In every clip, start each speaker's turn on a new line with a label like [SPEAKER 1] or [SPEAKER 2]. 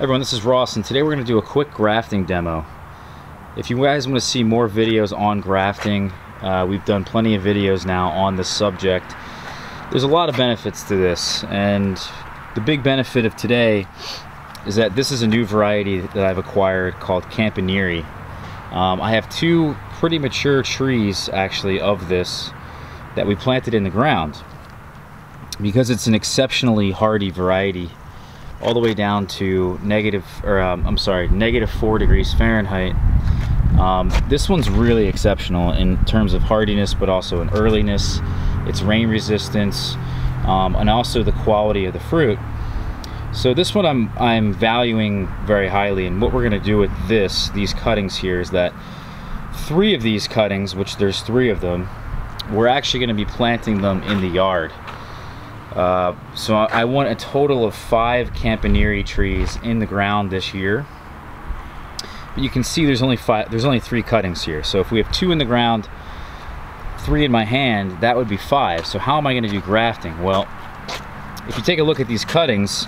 [SPEAKER 1] everyone, this is Ross, and today we're going to do a quick grafting demo. If you guys want to see more videos on grafting, uh, we've done plenty of videos now on this subject. There's a lot of benefits to this, and the big benefit of today is that this is a new variety that I've acquired called Campaniere. Um, I have two pretty mature trees, actually, of this that we planted in the ground. Because it's an exceptionally hardy variety, all the way down to negative, or um, I'm sorry, negative four degrees Fahrenheit. Um, this one's really exceptional in terms of hardiness, but also in earliness, its rain resistance, um, and also the quality of the fruit. So this one I'm, I'm valuing very highly, and what we're gonna do with this, these cuttings here, is that three of these cuttings, which there's three of them, we're actually gonna be planting them in the yard. Uh, so I want a total of five Campaniere trees in the ground this year. But you can see there's only five, there's only three cuttings here. So if we have two in the ground, three in my hand, that would be five. So how am I gonna do grafting? Well, if you take a look at these cuttings,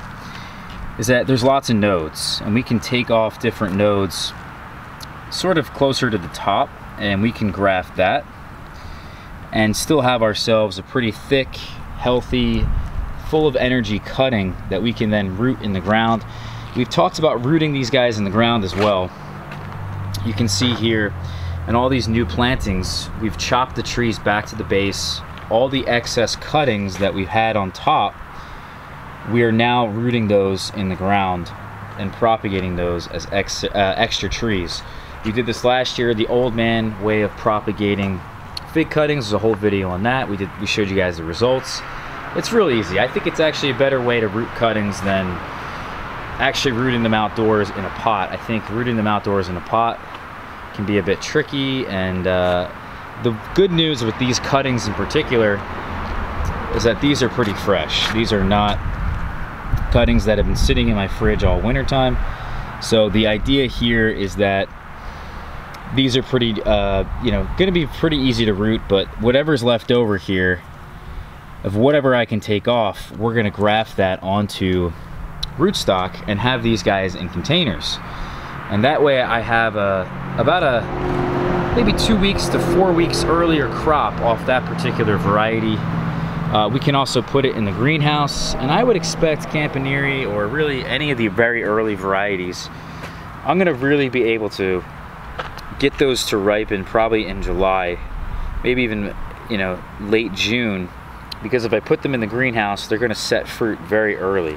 [SPEAKER 1] is that there's lots of nodes and we can take off different nodes sort of closer to the top and we can graft that and still have ourselves a pretty thick healthy, full of energy cutting that we can then root in the ground. We've talked about rooting these guys in the ground as well. You can see here, and all these new plantings, we've chopped the trees back to the base. All the excess cuttings that we've had on top, we are now rooting those in the ground and propagating those as uh, extra trees. We did this last year, the old man way of propagating fig cuttings. There's a whole video on that. We did we showed you guys the results. It's really easy. I think it's actually a better way to root cuttings than actually rooting them outdoors in a pot. I think rooting them outdoors in a pot can be a bit tricky and uh, the good news with these cuttings in particular is that these are pretty fresh. These are not cuttings that have been sitting in my fridge all winter time. So the idea here is that these are pretty, uh, you know, gonna be pretty easy to root, but whatever's left over here, of whatever I can take off, we're gonna graft that onto rootstock and have these guys in containers. And that way I have a, about a, maybe two weeks to four weeks earlier crop off that particular variety. Uh, we can also put it in the greenhouse, and I would expect Campaniere or really any of the very early varieties, I'm gonna really be able to get those to ripen probably in July, maybe even, you know, late June, because if I put them in the greenhouse, they're gonna set fruit very early.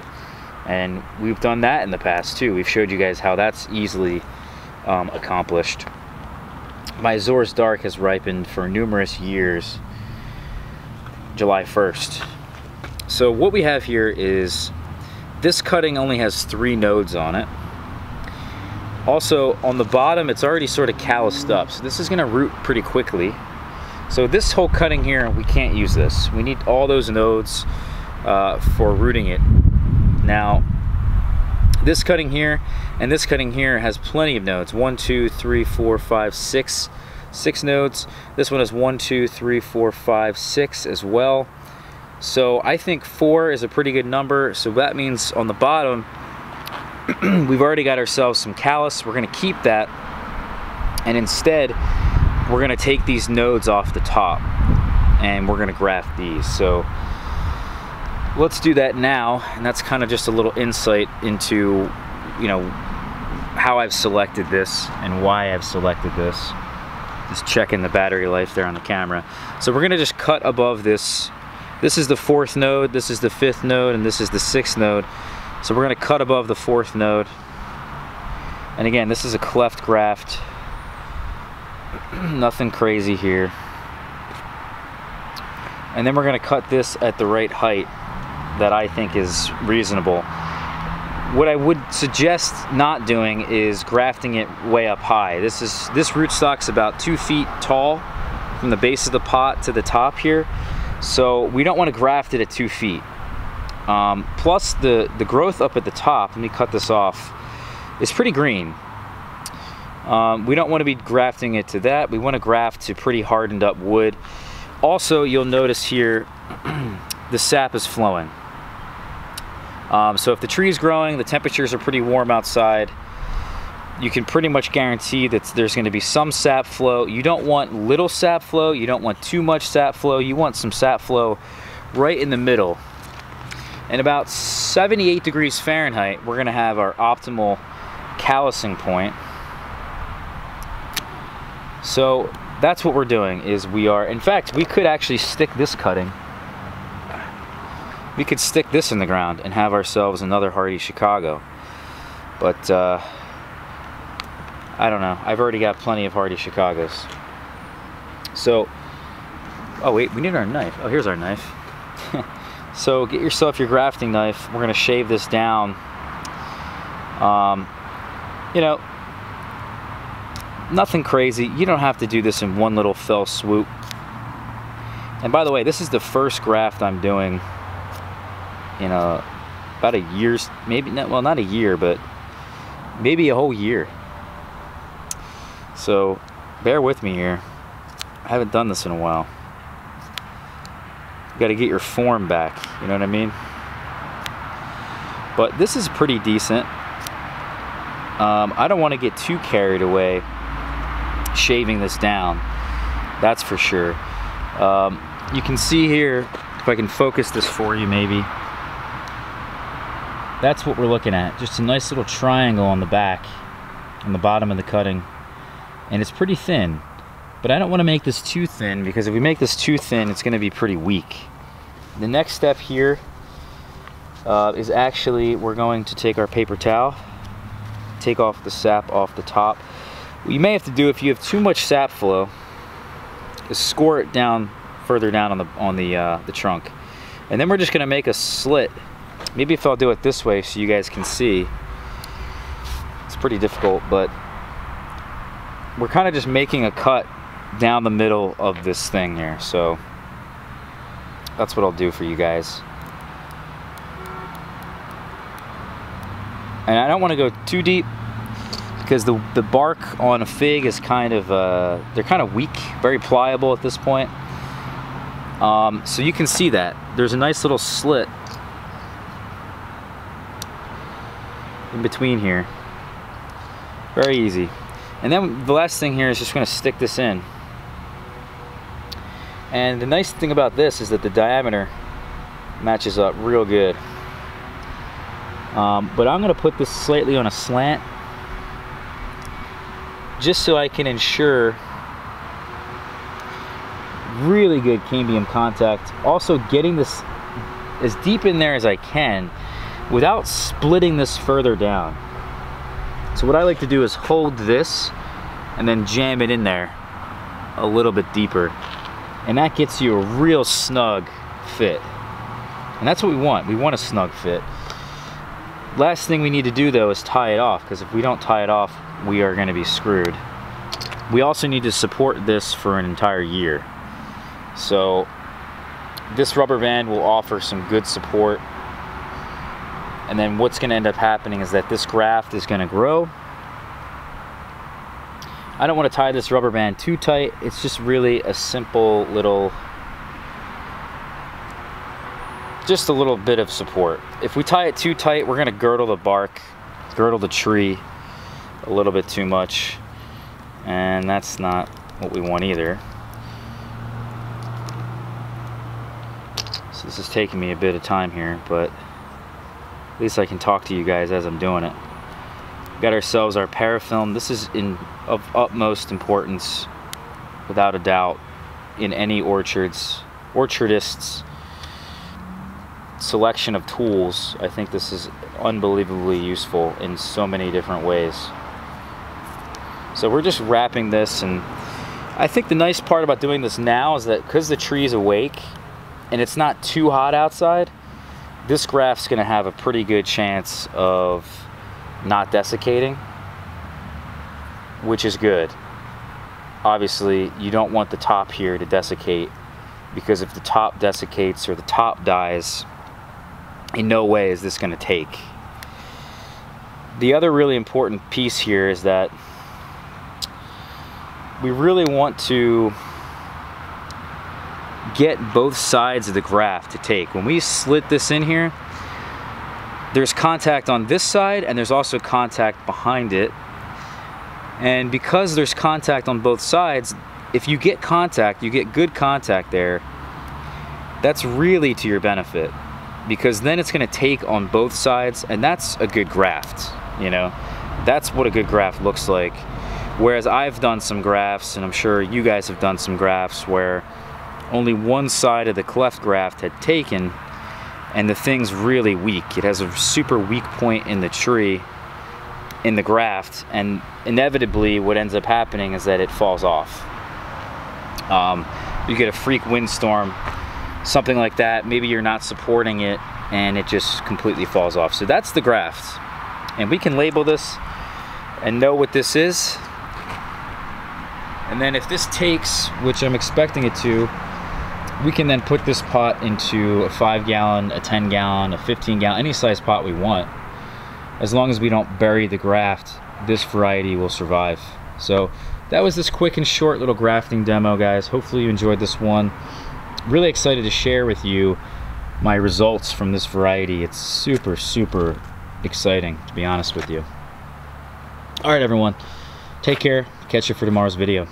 [SPEAKER 1] And we've done that in the past too. We've showed you guys how that's easily um, accomplished. My Azores Dark has ripened for numerous years, July 1st. So what we have here is, this cutting only has three nodes on it. Also, on the bottom, it's already sort of calloused up. So this is gonna root pretty quickly. So this whole cutting here, we can't use this. We need all those nodes uh, for rooting it. Now, this cutting here and this cutting here has plenty of nodes. One, two, three, four, five, six, six nodes. This one has one, two, three, four, five, six as well. So I think four is a pretty good number. So that means on the bottom, we've already got ourselves some callus. We're gonna keep that. And instead, we're gonna take these nodes off the top and we're gonna graft these. So let's do that now. And that's kind of just a little insight into, you know, how I've selected this and why I've selected this. Just checking the battery life there on the camera. So we're gonna just cut above this. This is the fourth node, this is the fifth node, and this is the sixth node. So we're gonna cut above the fourth node. And again, this is a cleft graft. Nothing crazy here. And then we're gonna cut this at the right height that I think is reasonable. What I would suggest not doing is grafting it way up high. This is this rootstock's about two feet tall from the base of the pot to the top here. So we don't want to graft it at two feet. Um, plus the, the growth up at the top, let me cut this off, is pretty green. Um, we don't want to be grafting it to that. We want to graft to pretty hardened up wood. Also, you'll notice here, the sap is flowing. Um, so if the tree is growing, the temperatures are pretty warm outside, you can pretty much guarantee that there's going to be some sap flow. You don't want little sap flow. You don't want too much sap flow. You want some sap flow right in the middle. And about 78 degrees Fahrenheit, we're going to have our optimal callousing point. So that's what we're doing is we are, in fact, we could actually stick this cutting. We could stick this in the ground and have ourselves another Hardy Chicago. But uh, I don't know. I've already got plenty of Hardy Chicagos. So, oh wait, we need our knife. Oh, here's our knife. so get yourself your grafting knife. We're gonna shave this down. Um, you know, nothing crazy. You don't have to do this in one little fell swoop. And by the way, this is the first graft I'm doing in a about a year's maybe not well not a year but maybe a whole year so bear with me here. I haven't done this in a while. You got to get your form back, you know what I mean? But this is pretty decent. Um, I don't want to get too carried away shaving this down. That's for sure. Um, you can see here, if I can focus this for you maybe, that's what we're looking at. Just a nice little triangle on the back, on the bottom of the cutting and it's pretty thin. But I don't want to make this too thin because if we make this too thin, it's going to be pretty weak. The next step here uh, is actually we're going to take our paper towel, take off the sap off the top. You may have to do if you have too much sap flow is score it down further down on the on the uh, the trunk, and then we're just going to make a slit. Maybe if I'll do it this way so you guys can see. It's pretty difficult, but we're kind of just making a cut down the middle of this thing here. So that's what I'll do for you guys. And I don't want to go too deep because the, the bark on a fig is kind of, uh, they're kind of weak, very pliable at this point. Um, so you can see that. There's a nice little slit in between here. Very easy. And then the last thing here is just going to stick this in. And the nice thing about this is that the diameter matches up real good. Um, but I'm going to put this slightly on a slant just so I can ensure really good cambium contact. Also getting this as deep in there as I can without splitting this further down. So what I like to do is hold this and then jam it in there a little bit deeper. And that gets you a real snug fit. And that's what we want. We want a snug fit. Last thing we need to do though is tie it off because if we don't tie it off, we are going to be screwed. We also need to support this for an entire year. So this rubber band will offer some good support and then what's going to end up happening is that this graft is going to grow. I don't want to tie this rubber band too tight. It's just really a simple little, just a little bit of support. If we tie it too tight, we're going to girdle the bark, girdle the tree a little bit too much. And that's not what we want either. So this is taking me a bit of time here, but at least I can talk to you guys as I'm doing it. We got ourselves our parafilm. This is in of utmost importance, without a doubt, in any orchards, orchardists selection of tools. I think this is unbelievably useful in so many different ways. So we're just wrapping this and I think the nice part about doing this now is that because the tree is awake and it's not too hot outside, this graft's going to have a pretty good chance of not desiccating, which is good. Obviously, you don't want the top here to desiccate because if the top desiccates or the top dies, in no way is this going to take. The other really important piece here is that we really want to get both sides of the graft to take. When we slit this in here, there's contact on this side and there's also contact behind it. And because there's contact on both sides, if you get contact, you get good contact there, that's really to your benefit because then it's gonna take on both sides and that's a good graft, you know? That's what a good graft looks like. Whereas I've done some grafts and I'm sure you guys have done some grafts where only one side of the cleft graft had taken and the thing's really weak. It has a super weak point in the tree in the graft and inevitably what ends up happening is that it falls off. Um, you get a freak windstorm, something like that, maybe you're not supporting it and it just completely falls off. So that's the graft. And we can label this and know what this is. And then if this takes, which I'm expecting it to, we can then put this pot into a five gallon, a 10 gallon, a 15 gallon, any size pot we want. As long as we don't bury the graft, this variety will survive. So that was this quick and short little grafting demo, guys. Hopefully you enjoyed this one. Really excited to share with you my results from this variety. It's super, super exciting, to be honest with you. All right, everyone. Take care. Catch you for tomorrow's video.